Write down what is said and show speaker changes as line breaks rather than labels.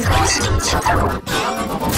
才是真的。